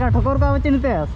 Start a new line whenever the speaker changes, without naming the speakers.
का ठोकर का चिन्हतेस